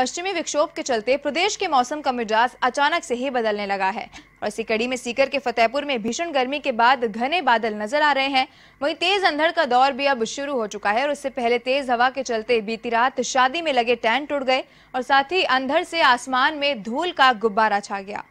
पश्चिमी विक्षोभ के चलते प्रदेश के मौसम का मिजाज अचानक से ही बदलने लगा है। और इसी कड़ी में सीकर के फतेहपुर में भीषण गर्मी के बाद घने बादल नज़र आ रहे हैं। वहीं तेज अंधड़ का दौर भी अब शुरू हो चुका है और उससे पहले तेज हवा के चलते बीती रात शादी में लगे टेंट उड़ गए और साथ ही अंधड़ से आसमान में धूल का गुब्बारा छा गया।